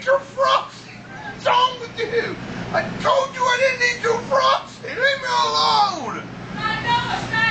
Mr. Frosty, what's wrong with you? I told you I didn't